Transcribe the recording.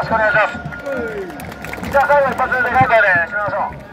ろしくお願いします。じゃあ最後一発でかい声で締めましょう